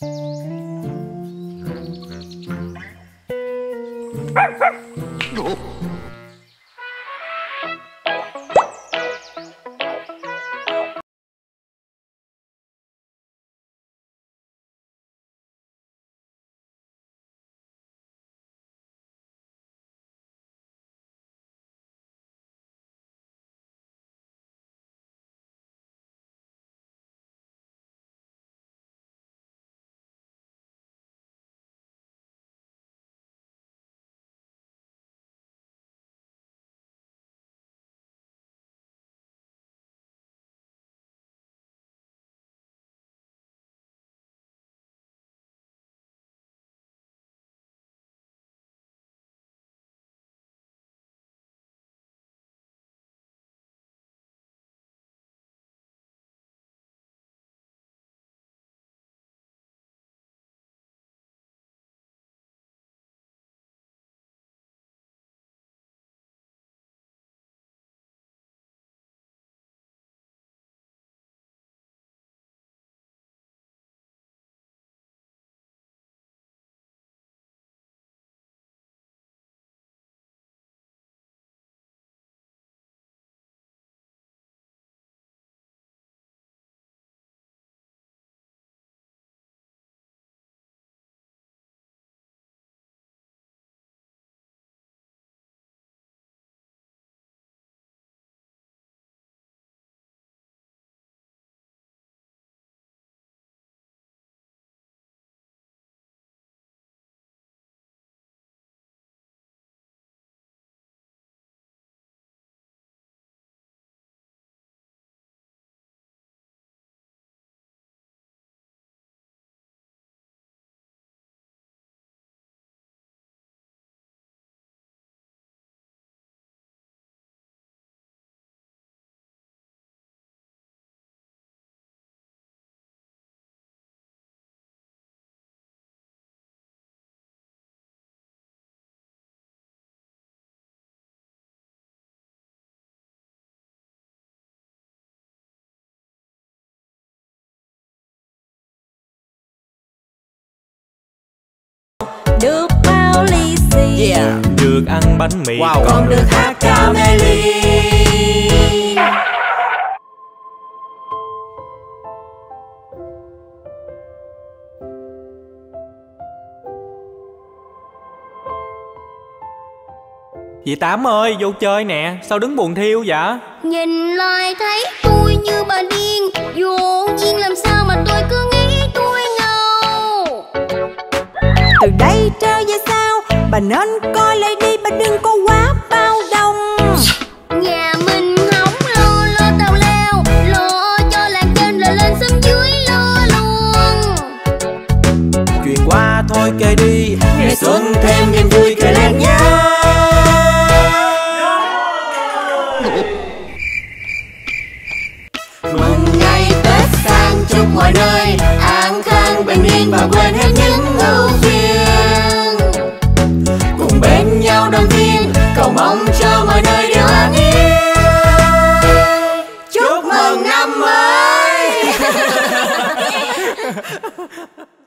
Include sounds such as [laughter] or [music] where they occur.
Thank hum. [laughs] được bao lì xì. Yeah. Được ăn bánh mì. Wow. còn được hát ca mê ly Chị Tám ơi vô chơi nè. Sao đứng buồn thiêu vậy? Nhìn lại thấy tôi như bà điên. Vô duyên làm sao Từ đây trở về sau. Bà nên coi lại đi Bà đừng có quá bao đồng. Nhà mình không lo lo tàu leo lo cho làng trên rồi lên xóm dưới lo luôn. Chuyện qua thôi kể đi Ngày xuân thêm niềm vui kể lên nhau Mừng ngày Tết sang chúc mọi nơi An khang bình yên và quên hết những bao đoàn viên, cầu mong cho mọi nơi đều an yên chúc mừng năm mới. [laughs]